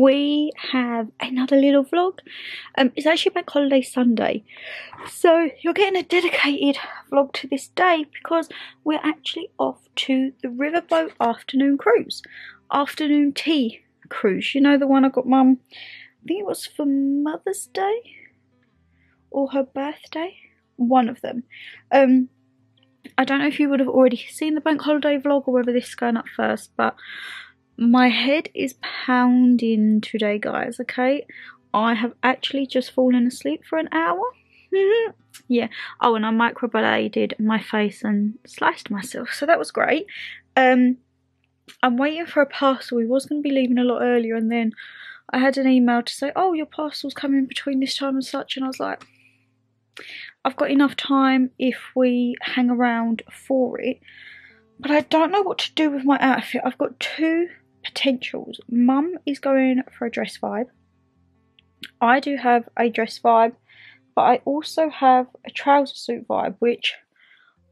we have another little vlog. Um, it's actually Bank Holiday Sunday. So you're getting a dedicated vlog to this day because we're actually off to the Riverboat afternoon cruise. Afternoon tea cruise. You know the one I got mum, I think it was for Mother's Day or her birthday. One of them. Um, I don't know if you would have already seen the bank holiday vlog or whether this is going up first, but my head is pounding today, guys, okay? I have actually just fallen asleep for an hour. yeah. Oh, and I microbladed my face and sliced myself, so that was great. Um, I'm waiting for a parcel. We was going to be leaving a lot earlier, and then I had an email to say, oh, your parcel's coming between this time and such, and I was like, I've got enough time if we hang around for it, but I don't know what to do with my outfit. I've got two potentials. Mum is going for a dress vibe. I do have a dress vibe, but I also have a trouser suit vibe, which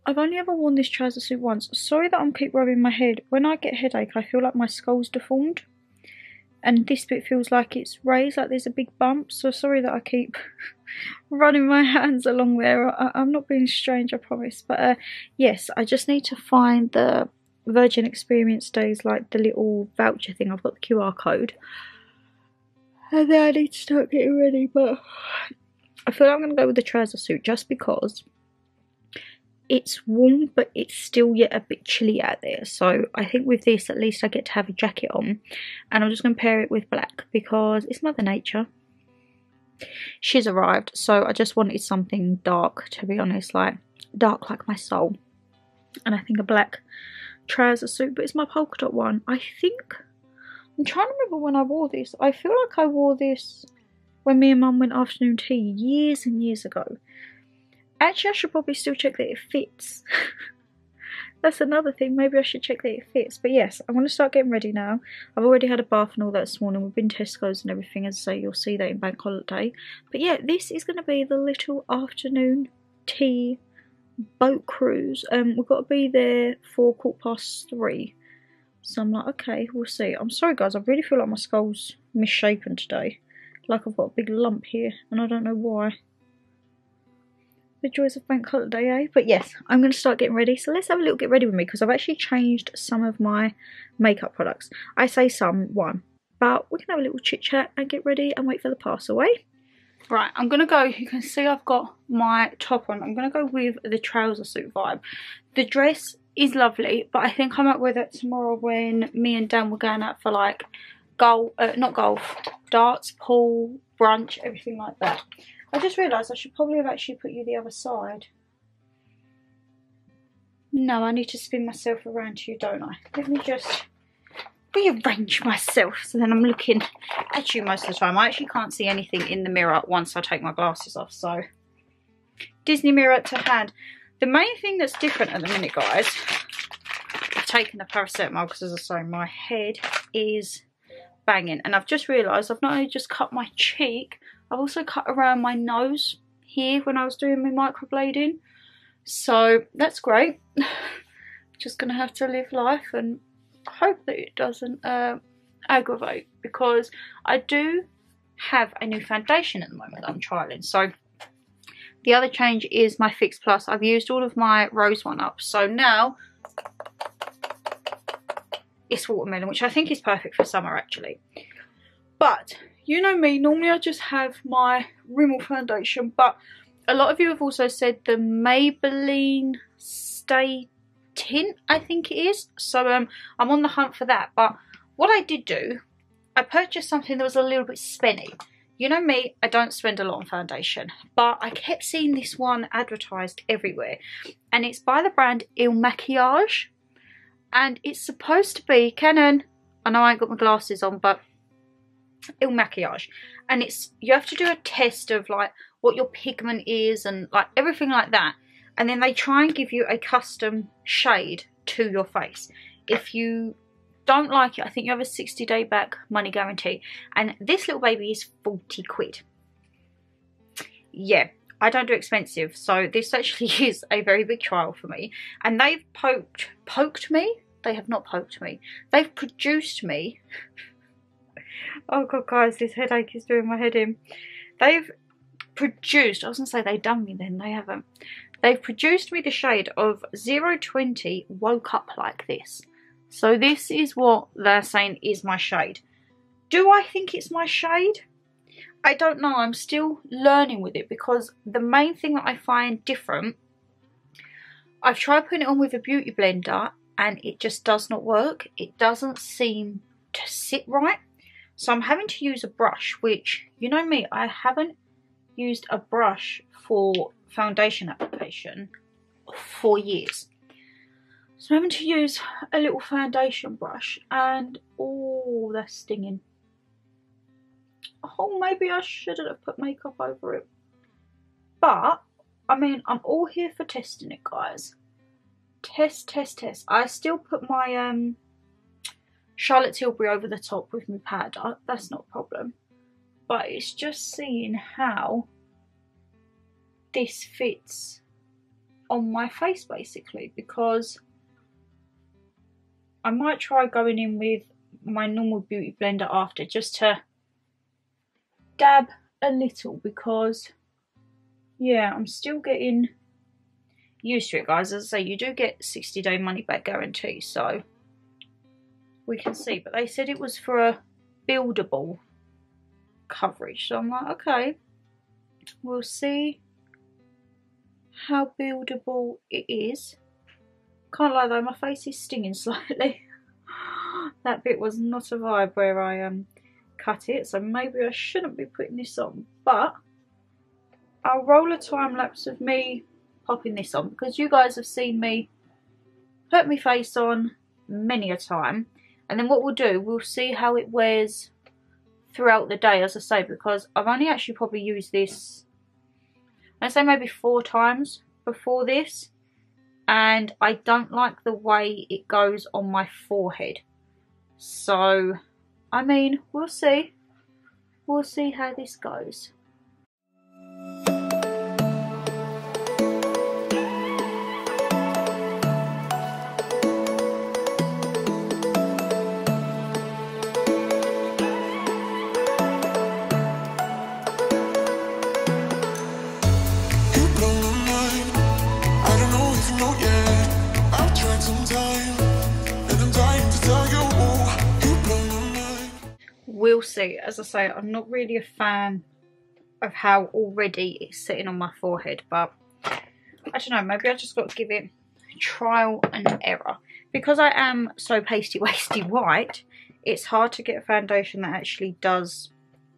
I've only ever worn this trouser suit once. Sorry that I'm keep rubbing my head. When I get headache, I feel like my skull's deformed. And this bit feels like it's raised, like there's a big bump. So sorry that I keep running my hands along there. I, am not being strange, I promise. But uh, yes, I just need to find the Virgin Experience days, like the little voucher thing. I've got the QR code. And then I need to start getting ready, but I feel like I'm going to go with the trouser suit just because it's warm, but it's still yet a bit chilly out there. So I think with this, at least I get to have a jacket on. And I'm just going to pair it with black because it's Mother Nature. She's arrived, so I just wanted something dark, to be honest, like dark like my soul. And I think a black trouser suit, but it's my polka dot one. I think, I'm trying to remember when I wore this. I feel like I wore this when me and mum went afternoon tea years and years ago. Actually, I should probably still check that it fits. That's another thing. Maybe I should check that it fits. But yes, I'm going to start getting ready now. I've already had a bath and all that this morning. We've been Tesco's and everything. As I say, you'll see that in Bank Holiday. But yeah, this is going to be the little afternoon tea boat cruise. Um, we've got to be there for quarter past three. So I'm like, okay, we'll see. I'm sorry, guys. I really feel like my skull's misshapen today. Like I've got a big lump here, and I don't know why. The joys of bank holiday, eh? But yes, I'm going to start getting ready. So let's have a little get ready with me because I've actually changed some of my makeup products. I say some, one. But we can have a little chit chat and get ready and wait for the parcel, eh? Right, I'm going to go, you can see I've got my top on. I'm going to go with the trouser suit vibe. The dress is lovely, but I think I might wear that tomorrow when me and Dan were going out for like golf, uh, not golf, darts, pool, brunch, everything like that. I just realised I should probably have actually put you the other side. No, I need to spin myself around to you, don't I? Let me just rearrange myself so then I'm looking at you most of the time. I actually can't see anything in the mirror once I take my glasses off, so Disney mirror to hand. The main thing that's different at the minute, guys, I've taken the paracetamol because as I say, my head is banging. And I've just realised I've not only just cut my cheek, I've also cut around my nose here when I was doing my microblading. So that's great. just going to have to live life and hope that it doesn't uh, aggravate because I do have a new foundation at the moment that I'm trialing. So the other change is my Fix Plus. I've used all of my Rose one up. So now it's watermelon, which I think is perfect for summer actually. But you know me, normally I just have my Rimmel foundation, but a lot of you have also said the Maybelline Stay tint, I think it is. So um, I'm on the hunt for that. But what I did do, I purchased something that was a little bit spenny. You know me, I don't spend a lot on foundation, but I kept seeing this one advertised everywhere. And it's by the brand Il Makiage. And it's supposed to be, Canon, I know I ain't got my glasses on, but Il Makiage. And it's, you have to do a test of like what your pigment is and like everything like that and then they try and give you a custom shade to your face. If you don't like it, I think you have a 60 day back money guarantee. And this little baby is 40 quid. Yeah, I don't do expensive, so this actually is a very big trial for me. And they've poked, poked me? They have not poked me. They've produced me oh god guys, this headache is doing my head in. They've produced, I was to say they done me then, they haven't. They've produced me the shade of 020 Woke Up Like This. So this is what they're saying is my shade. Do I think it's my shade? I don't know. I'm still learning with it because the main thing that I find different, I've tried putting it on with a beauty blender and it just does not work. It doesn't seem to sit right. So I'm having to use a brush, which, you know me, I haven't used a brush for foundation application for years. So I'm having to use a little foundation brush and oh that's stinging. Oh maybe I shouldn't have put makeup over it. But I mean I'm all here for testing it guys. Test, test, test. I still put my um Charlotte Tilbury over the top with my powder. That's not a problem. But it's just seeing how this fits on my face basically because I might try going in with my normal beauty blender after just to dab a little because yeah I'm still getting used to it guys. As I say you do get 60 day money back guarantee so we can see. But they said it was for a buildable coverage. So I'm like okay we'll see how buildable it is. Can't lie though, my face is stinging slightly. that bit was not a vibe where I um cut it, so maybe I shouldn't be putting this on. But I'll roll a time lapse of me popping this on because you guys have seen me put my face on many a time. And then what we'll do, we'll see how it wears throughout the day, as I say, because I've only actually probably used this I say maybe four times before this and I don't like the way it goes on my forehead. So, I mean, we'll see. We'll see how this goes. We'll see. As I say, I'm not really a fan of how already it's sitting on my forehead, but I don't know, maybe I just got to give it trial and error. Because I am so pasty-wasty white, it's hard to get a foundation that actually does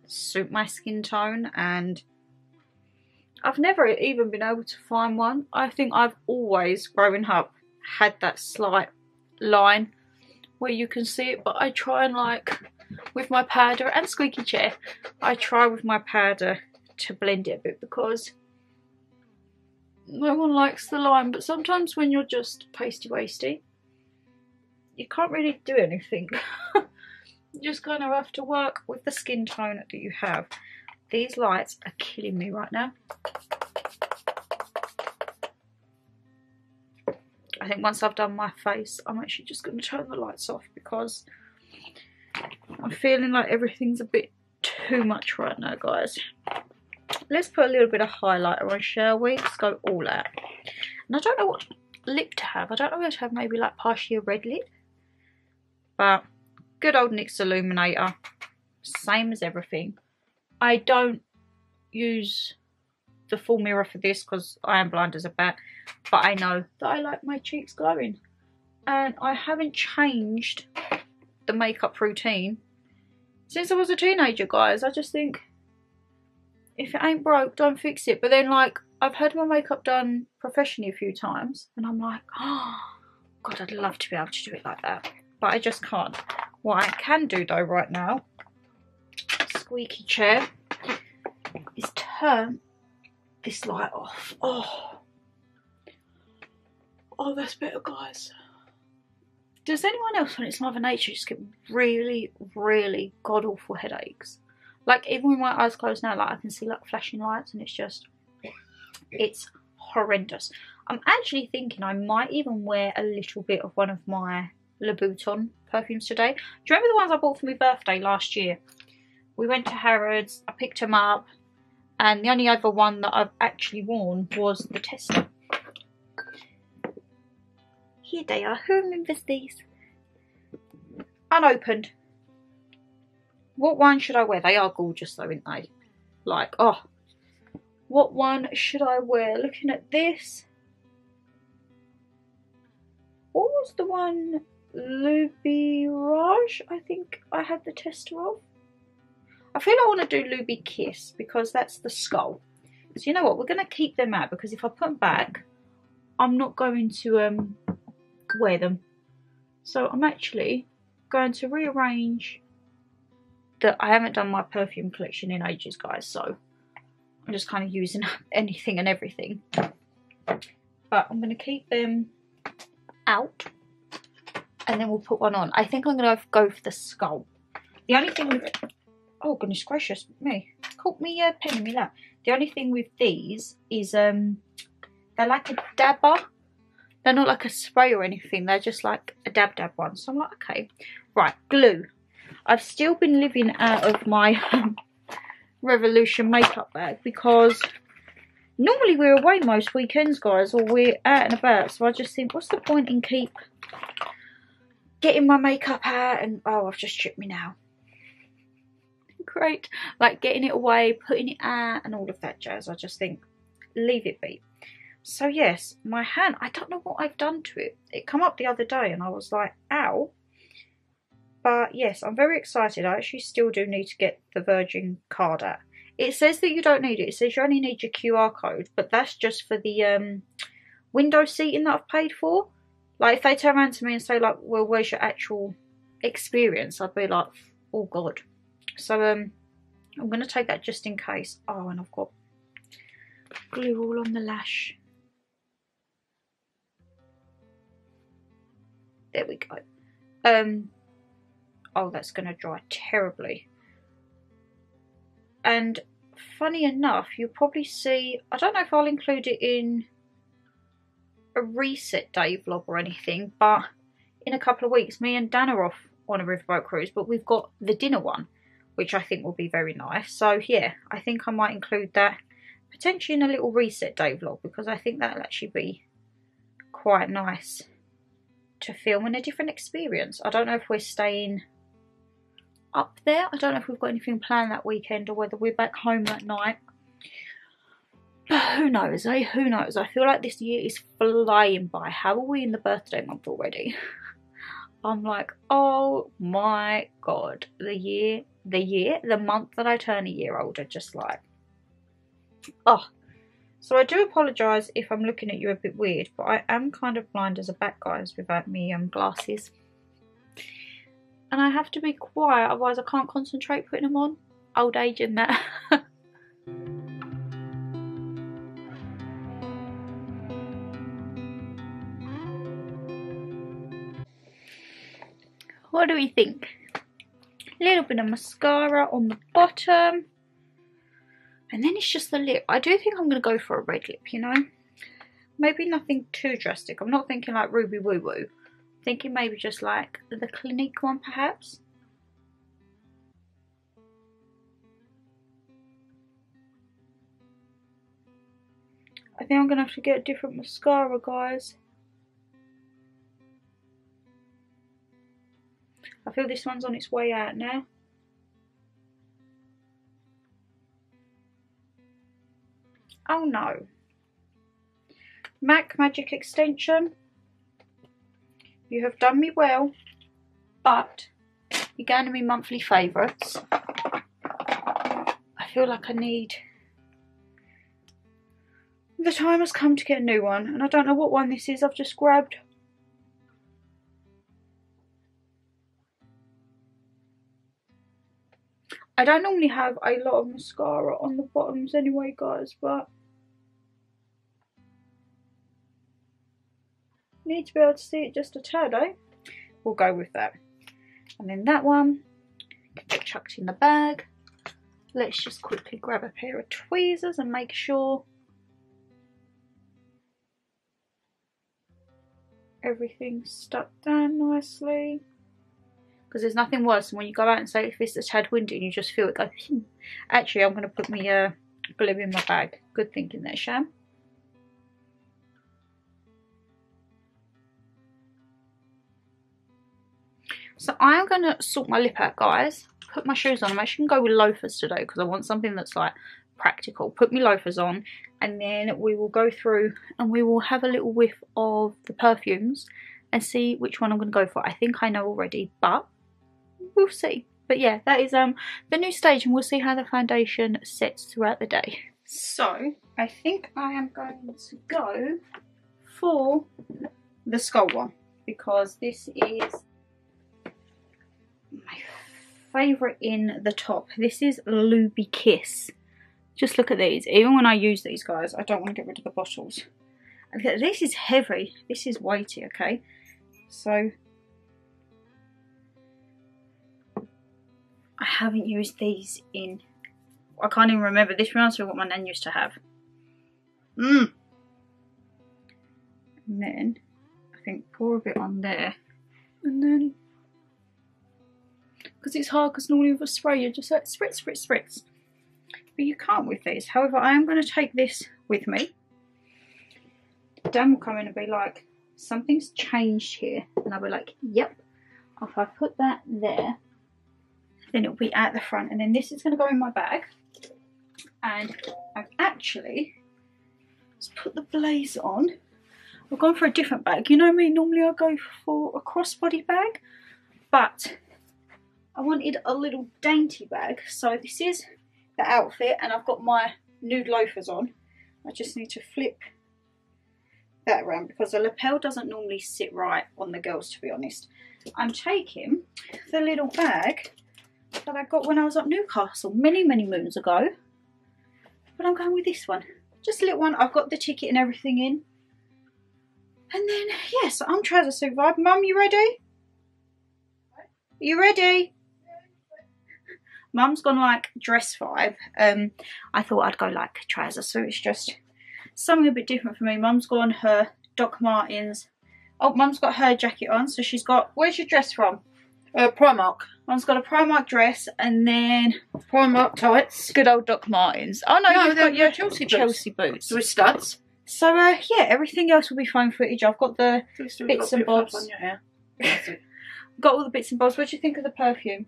suit my skin tone and I've never even been able to find one. I think I've always, growing up, had that slight line where you can see it, but I try and like with my powder and squeaky chair. I try with my powder to blend it a bit because no one likes the line but sometimes when you're just pasty wasty you can't really do anything. You just kind of have to work with the skin tone that you have. These lights are killing me right now. I think once I've done my face I'm actually just going to turn the lights off because I'm feeling like everything's a bit too much right now, guys. Let's put a little bit of highlighter on, shall we? Let's go all out. And I don't know what lip to have. I don't know whether to have maybe like partially a red lip. But good old NYX Illuminator. Same as everything. I don't use the full mirror for this because I am blind as a bat. But I know that I like my cheeks glowing. And I haven't changed the makeup routine since I was a teenager, guys. I just think if it ain't broke, don't fix it. But then, like, I've had my makeup done professionally a few times, and I'm like, oh, God, I'd love to be able to do it like that. But I just can't. What I can do, though, right now, squeaky chair, is turn this light off. Oh. Oh, that's better, guys. Does anyone else, when it's Mother Nature, just get really, really god awful headaches? Like even with my eyes closed now, like I can see like flashing lights, and it's just, it's horrendous. I'm actually thinking I might even wear a little bit of one of my Louboutin perfumes today. Do you remember the ones I bought for my birthday last year? We went to Harrods, I picked them up, and the only other one that I've actually worn was the tester. Here they are. Who remembers these? Unopened. What one should I wear? They are gorgeous though, aren't they? Like, oh. What one should I wear? Looking at this. What was the one? Raj? I think I had the tester of. I feel I want to do Loubikiss because that's the skull. So you know what? We're going to keep them out because if I put them back, I'm not going to um wear them. So I'm actually going to rearrange that I haven't done my perfume collection in ages guys so I'm just kind of using anything and everything but I'm going to keep them out and then we'll put one on. I think I'm going to go for the skull. The only thing with... Oh goodness gracious me. Caught me uh, pen in lap. The only thing with these is um they're like a dabber they're not like a spray or anything. They're just like a dab dab one. So I'm like, okay. Right, glue. I've still been living out of my Revolution makeup bag because normally we're away most weekends, guys, or we're out and about. So I just think, what's the point in keep getting my makeup out and, oh, I've just tripped me now. Great. Like getting it away, putting it out and all of that jazz. I just think, leave it be. So yes, my hand, I don't know what I've done to it. It come up the other day and I was like, ow. But yes, I'm very excited. I actually still do need to get the Virgin card out. It says that you don't need it. It says you only need your QR code, but that's just for the um, window seating that I've paid for. Like if they turn around to me and say like, well, where's your actual experience? I'd be like, oh God. So um, I'm going to take that just in case. Oh, and I've got glue all on the lash. There we go. Um, oh, that's going to dry terribly. And funny enough, you'll probably see, I don't know if I'll include it in a reset day vlog or anything, but in a couple of weeks, me and Dan are off on a riverboat cruise, but we've got the dinner one, which I think will be very nice. So yeah, I think I might include that potentially in a little reset day vlog because I think that'll actually be quite nice to film in a different experience. I don't know if we're staying up there. I don't know if we've got anything planned that weekend or whether we're back home that night. But who knows, eh? Who knows? I feel like this year is flying by. How are we in the birthday month already? I'm like, oh my god. The year, the year, the month that I turn a year older, just like, oh, so I do apologise if I'm looking at you a bit weird, but I am kind of blind as a bat, guys, without me um, glasses. And I have to be quiet, otherwise I can't concentrate putting them on. Old age in that. what do we think? A little bit of mascara on the bottom. And then it's just the lip. I do think I'm going to go for a red lip, you know. Maybe nothing too drastic. I'm not thinking like Ruby Woo Woo. Thinking maybe just like the Clinique one perhaps. I think I'm going to have to get a different mascara, guys. I feel this one's on its way out now. Oh no. MAC Magic Extension. You have done me well, but you're going to be monthly favourites. I feel like I need... The time has come to get a new one, and I don't know what one this is. I've just grabbed I don't normally have a lot of mascara on the bottoms anyway guys but need to be able to see it just a tad, eh? We'll go with that. And then that one get chucked in the bag. Let's just quickly grab a pair of tweezers and make sure everything's stuck down nicely. Because there's nothing worse than when you go out and say if it's a tad windy and you just feel it go. Hmm. Actually, I'm going to put my uh, glue in my bag. Good thinking there, Sham. So I'm going to sort my lip out, guys. Put my shoes on. I'm actually going to go with loafers today because I want something that's like practical. Put my loafers on and then we will go through and we will have a little whiff of the perfumes and see which one I'm going to go for. I think I know already, but we'll see. But yeah, that is um the new stage and we'll see how the foundation sets throughout the day. So, I think I am going to go for the skull one because this is my favourite in the top. This is Loubikiss. Just look at these. Even when I use these guys, I don't want to get rid of the bottles. This is heavy. This is weighty, okay? So, I haven't used these in... I can't even remember. This reminds me of what my nan used to have. Mmm. And then, I think pour a bit on there. And then, because it's hard, because normally with a spray you just like spritz, spritz, spritz but you can't with these. However, I am going to take this with me. Dan will come in and be like, something's changed here. And I'll be like, yep. If I put that there, then it'll be at the front. And then this is going to go in my bag. And I've actually, let's put the blaze on. I've gone for a different bag. You know me, normally I go for a crossbody bag. But I wanted a little dainty bag. So this is the outfit and I've got my nude loafers on. I just need to flip that around because the lapel doesn't normally sit right on the girls to be honest. I'm taking the little bag that I got when I was up Newcastle many many moons ago but I'm going with this one. Just a little one. I've got the ticket and everything in. And then, yes, I'm Trouser Suit Vibe. Mum, you ready? Are you ready? Mum's gone like dress vibe. Um, I thought I'd go like trousers, so it's just something a bit different for me. Mum's gone her Doc Martens. Oh, Mum's got her jacket on, so she's got. Where's your dress from? Uh, Primark. Mum's got a Primark dress and then Primark tights. Good old Doc Martens. Oh no, No, you've they're- got your Chelsea boots. Chelsea boots. With studs. So uh, yeah, everything else will be fine footage. I've got the Bits Bits and bobs. on your hair. Got all the bits and bobs. What do you think of the perfume?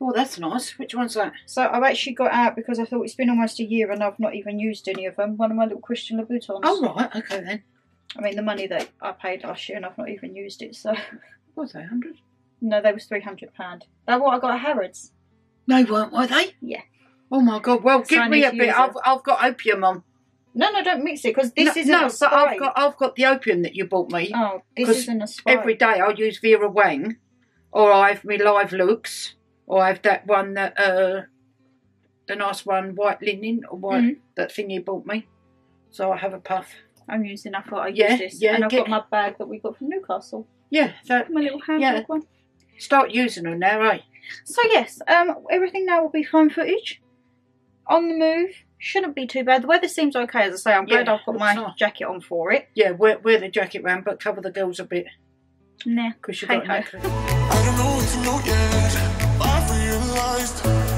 Oh, that's nice. Which one's that? So I've actually got out because I thought it's been almost a year and I've not even used any of them. One of my little Christian Louboutins. Oh, right. Okay, then. I mean the money that I paid last year and I've not even used it. So What was that, 100? no, they was three hundred pound. That what I got at Harrods. No, weren't, were they? Yeah. Oh, my God. Well, So I give me a bit. I've, I've got opium on. No, no, don't mix it because this no, isn't no, a but. I've got, I've got the opium that you bought me. Oh, this isn't a spray. Every day I use Vera Wang, or I have me live looks, or I have that one that, uh, the nice one, white linen, or white, Mhm. that thing you bought me. So I have a puff. I'm using. I thought I Yeah, use this, yeah, and I've get- got my bag that we got from Newcastle. Yeah, that. My little handbag Yeah. one. Start using them now, right? So yes, um, everything now will be fine footage. On the move, shouldn't be too bad. The weather seems okay, as I say. I'm glad I've got my nice. jacket on for it. Yeah, wear, wear the jacket round, but cover the girls a bit Nah, because you've Hey got a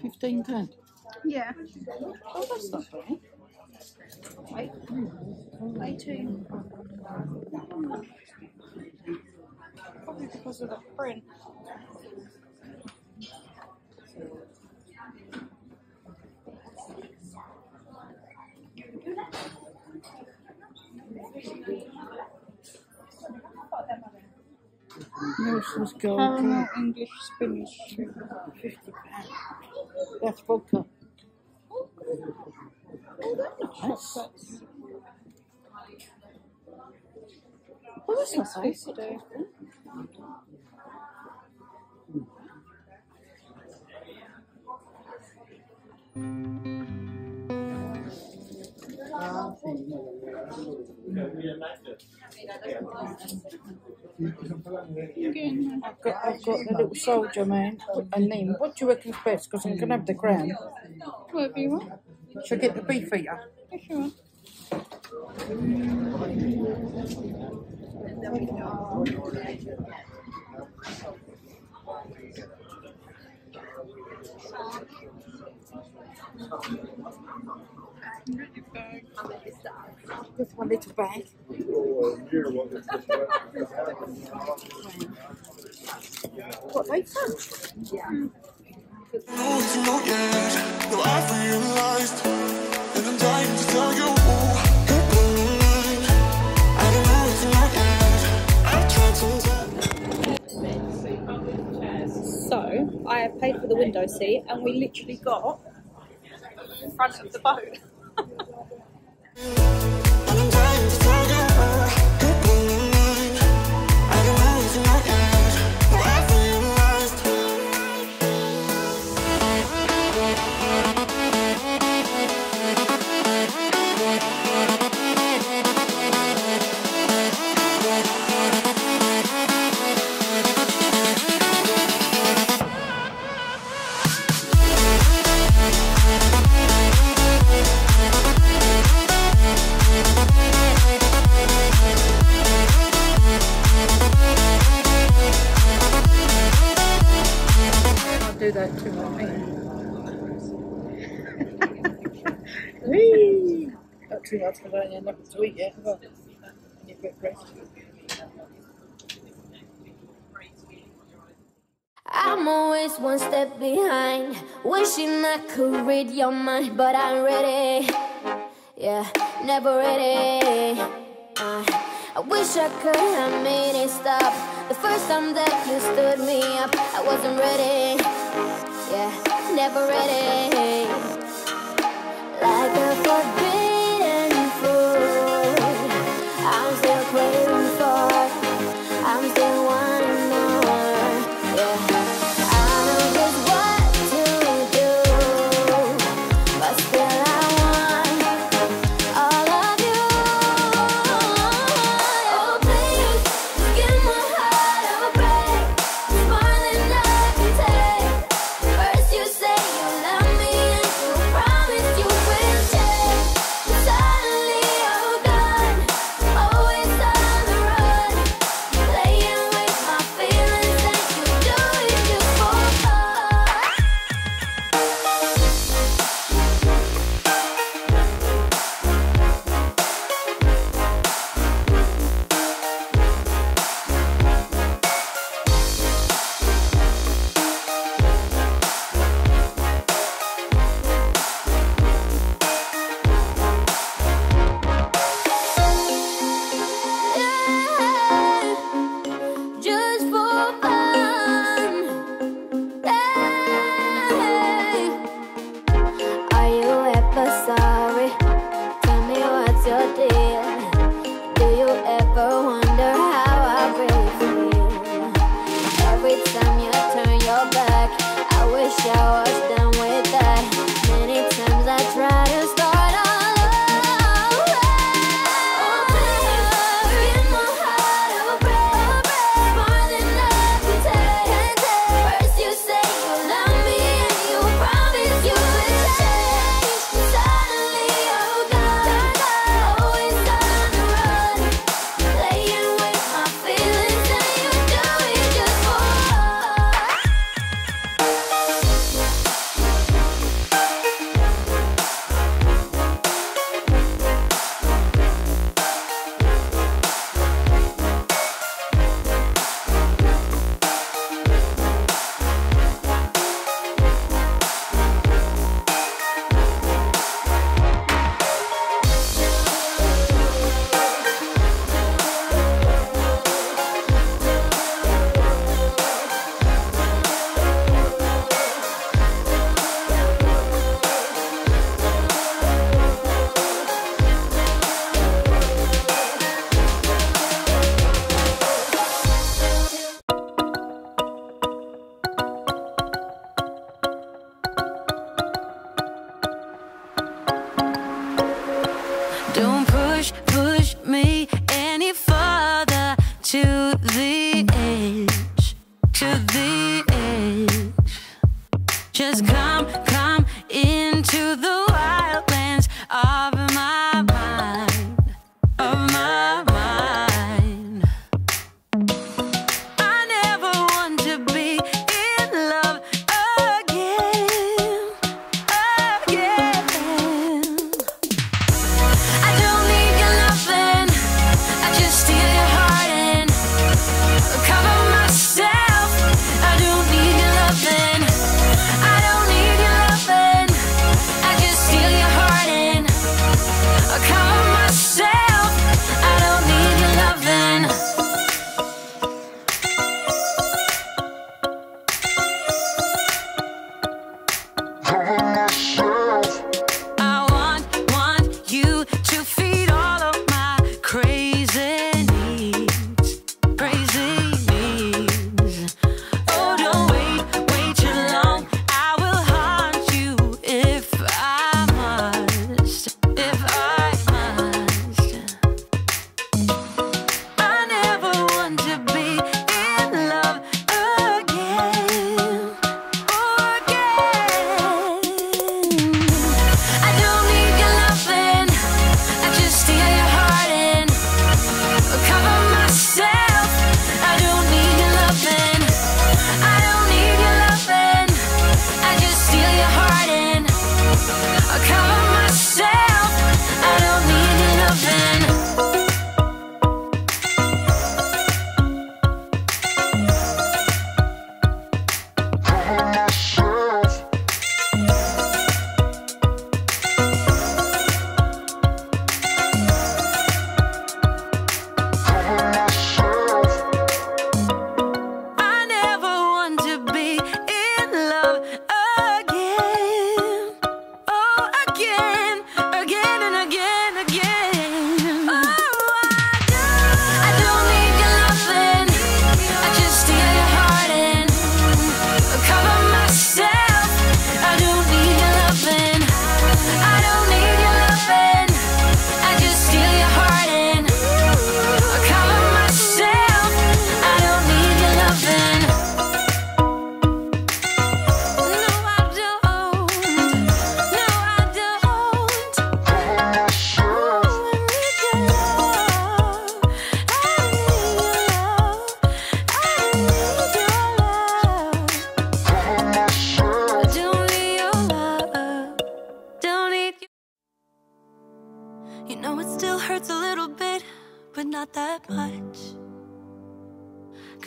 Fifteen grand. Yeah. Oh, that's not bad. Wait. Way too. Probably because of the print. Nelson's Gold. Caramel English spinach. Fifty pound. That's vodka. Nice. Chocolates. Well, that's not bad. Today. Again, I've got, I've got the little soldier man and then what do you reckon's best? Because I'm going to have the crown. whatever you want. Should I get the beef eater? If you want. With my little bag. What they done? know it's not yet. No, I've realized, and I'm dying to tell you. You're blowing mine. I don't know it's not yet. I've tried sometimes. So, I have paid for the window seat and we literally got in front of the boat. And eat yet. have. I'm always one step behind, wishing I could read your mind, but I'm ready. Yeah, never ready. Uh, I wish I could have made it stop. The first time that you stood me up, I wasn't ready. Yeah, never ready. Like a forbidden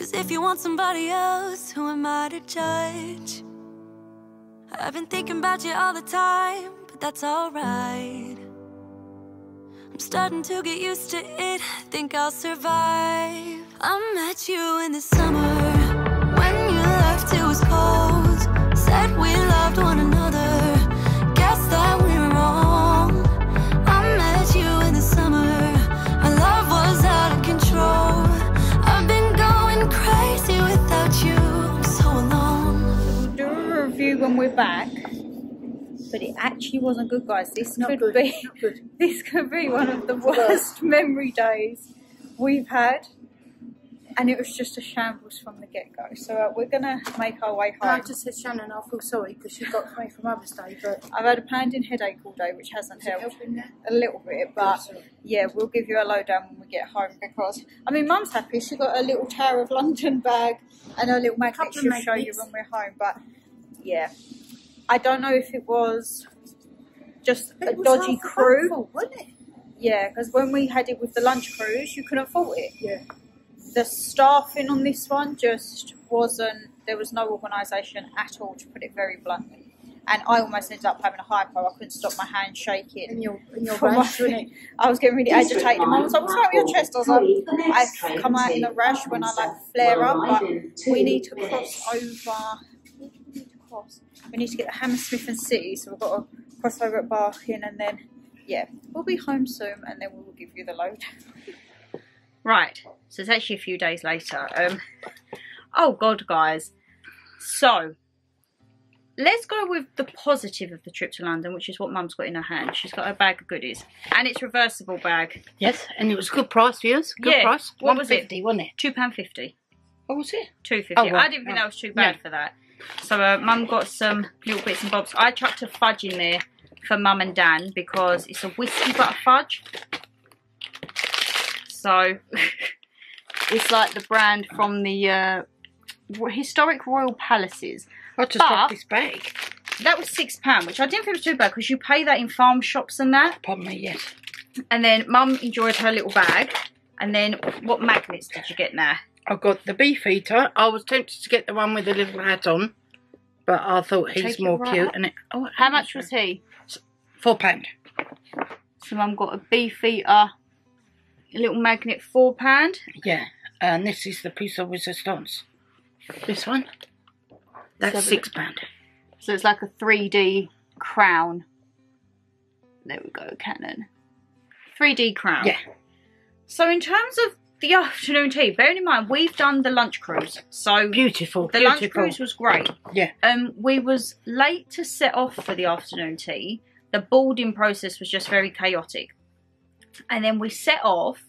Cause if you want somebody else, who am I to judge? I've been thinking about you all the time, but that's alright. I'm starting to get used to it, think I'll survive. I met you in the summer when we're back. But it actually wasn't good, guys. This Not could good, be this could be one of the worst memory days we've had. And it was just a shambles from the get go. So uh, we're gonna make our way home. I just said Shannon, I feel sorry because she got me from Mother's Day, but I've had a pounding headache all day, which hasn't helped a little bit, but yeah, we'll give you a lowdown when we get home because I mean, Mum's happy. She got a little Tower of London bag and a little magnet she'll show you when we're home. But yeah, I don't know if it was just But a was dodgy crew. wasn't it? Yeah, because when we had it with the lunch cruise, you couldn't fault it. Yeah. The staffing on this one just wasn't. There was no organisation at all, to put it very bluntly. And I almost ended up having a hypo. I couldn't stop my hand shaking. In your, in your rash, my- I was getting really agitated. Mum was like, "What's with your chest?" I was like, "I come out in a rash when I like flare up, but we need to cross over. Cross? We need to get the Hammersmith and City, so we've got to cross over at Barking, and then yeah, we'll be home soon, and then we will give you the load." Right, so it's actually a few days later. Um, oh God, guys. So let's go with the positive of the trip to London, which is what Mum's got in her hand. She's got her bag of goodies, and it's reversible bag, Yes, and it was a good price for yours. Good Yeah. price. What was it? 150, wasn't it? two pound fifty. What was it? Two fifty. Oh, right. I didn't think Oh. that was too bad Yeah. for that. So uh, Mum got some little bits and bobs. I chucked a fudge in there for Mum and Dan because it's a whiskey butter fudge. So it's like the brand from the uh, historic royal palaces. I just love this bag. That was six pound, which I didn't think was too bad because you pay that in farm shops and that. Pardon me, yes. And then Mum enjoyed her little bag. And then what magnets did you get now? I got the beef eater. I was tempted to get the one with the little hat on, but I thought he's Take more right cute. up. And it, oh, How much was he? Four pound. So Mum got a beef eater, a little magnet, four pound. Yeah, and this is the piece of resistance. This one. That's Seven. six pound. So it's like a 3D crown. There we go, Canon. 3D crown. Yeah. So in terms of the afternoon tea, bearing in mind we've done the lunch cruise. So Beautiful, the lunch cruise was great. Yeah. Um, we was late to set off for the afternoon tea. The boarding process was just very chaotic, and then we set off,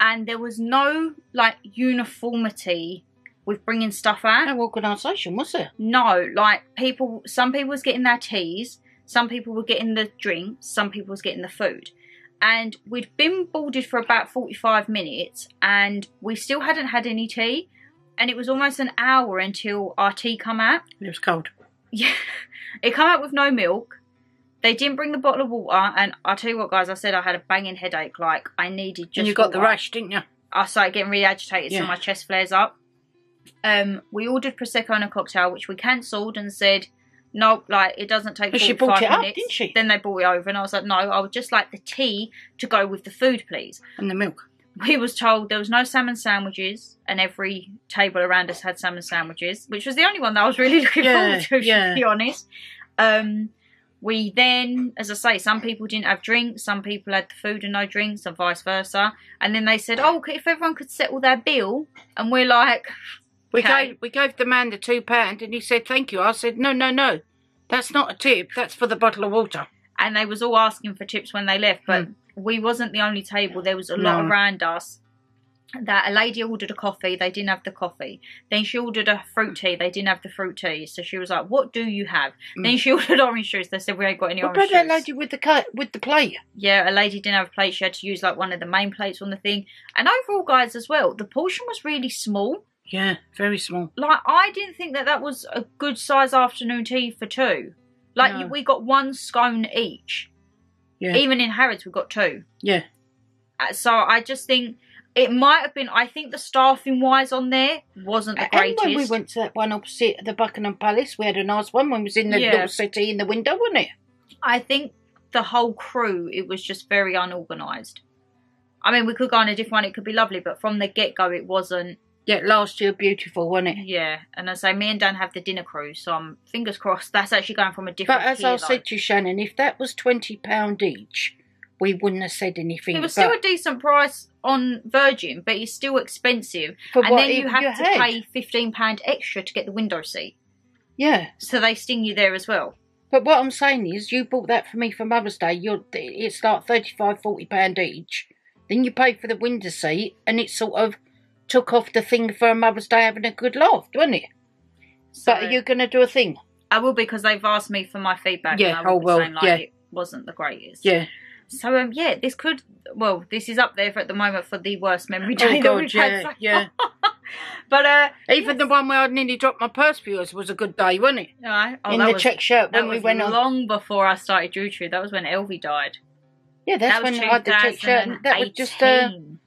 and there was no like uniformity with bringing stuff out. No organisation, was there? No, like people, some people was getting their teas, some people were getting the drinks, some people was getting the food. And we'd been boarded for about 45 minutes and we still hadn't had any tea. And it was almost an hour until our tea come out. It was cold. Yeah, it come out with no milk. They didn't bring the bottle of water. And I tell you what, guys, I said I had a banging headache. Like I needed just and you got the rash, didn't you? I started getting really agitated, so my chest flares up. Um, we ordered prosecco and a cocktail, which we cancelled and said, nope, like it doesn't take. But she brought it up, minutes. didn't she? Then they brought it over, and I was like, no, I would just like the tea to go with the food, please. And the milk. We was told there was no salmon sandwiches, and every table around us had salmon sandwiches, which was the only one that I was really looking Yeah, forward to, yeah. to be honest. Um, we then, as I say, some people didn't have drinks, some people had the food and no drinks, and vice versa. And then they said, "Oh, if everyone could settle their bill," and we're like, We Okay. gave we gave the man the two pound, and he said thank you. I said no, no, no, that's not a tip. That's for the bottle of water. and they was all asking for tips when they left, but hmm. we wasn't the only table. There was a lot No. around us. That a lady ordered a coffee, they didn't have the coffee. Then she ordered a fruit tea, they didn't have the fruit tea. So she was like, "What do you have?" Hmm. Then she ordered orange juice. They said, "We ain't got any What orange about juice." that lady with the cut with the plate? yeah, a lady didn't have a plate. She had to use like one of the main plates on the thing. And overall, guys, as well, the portion was really small. Yeah, very small. Like I didn't think that that was a good size afternoon tea for two. Like No. we got one scone each. Yeah, Even in Harrods, we got two. yeah. Uh, So I just think it might have been. I think the staffing wise on there wasn't the And greatest. when we went to that one opposite the Buckingham Palace, we had a nice one when we was in the Yeah. little city in the window, wasn't it? I think the whole crew, it was just very unorganised. I mean, we could go on a different one, it could be lovely, but from the get go, it wasn't. Yeah, last year beautiful, wasn't it? Yeah, and as I say, me and Dan have the dinner cruise, so I'm fingers crossed that's actually going from a different. But as tier, I though. said to Shannon, if that was twenty pound each, we wouldn't have said anything. it was still a decent price on Virgin, but it's still expensive. for and then you you have to had. pay fifteen pound extra to get the window seat, Yeah, so they sting you there as well. but what I'm saying is, you bought that for me for Mother's Day. You're it's like 35 40 pound each. Then you pay for the window seat, and it's sort of took off the thing for a Mother's Day having a good laugh, wasn't it? So But are you going to do a thing? I will because they've asked me for my feedback. Yeah, and I will oh, well, saying, like, yeah. it wasn't the greatest. Yeah. So um, yeah, this could well, this is up there for at the moment for the worst memory Oh day that God, we've had. yeah, so yeah. but uh, Even the one where I nearly dropped my purse for yours was a good day, wasn't it? Right. oh, in the was, check shirt that when we was went on. long before I started Drew. That was when Elvie died. Yeah, that's that was when I had the check shirt. That was just uh, 2018.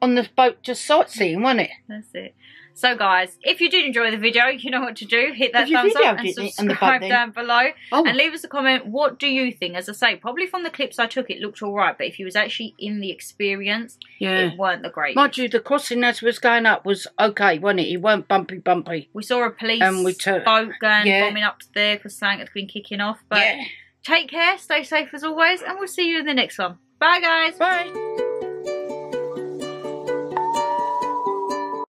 On the boat, just sightseeing, wasn't it? That's it. So, guys, if you did enjoy the video, you know what to do. Hit that thumbs up and it on the subscribe down below. Oh, And leave us a comment. What do you think? As I say, probably from the clips I took, it looked all right. But if you was actually in the experience, yeah. it weren't the great. Mind you, the crossing as was going up was okay, wasn't it? It weren't bumpy, bumpy. We saw a police And we took- boat going yeah. bombing up there because something had been kicking off. But yeah. take care, stay safe as always, and we'll see you in the next one. Bye, guys. Bye.